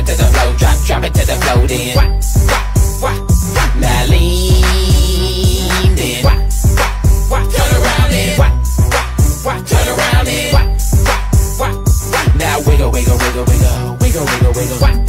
it to the flow, drop, drop it to the flow, then. What, what, what, what? Now lean, then. What, what, what? Turn around, then. What, what, what? Turn around, then. What, what, what? Now wiggle, wiggle, wiggle, wiggle, wiggle, wiggle, wiggle. What?